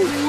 you.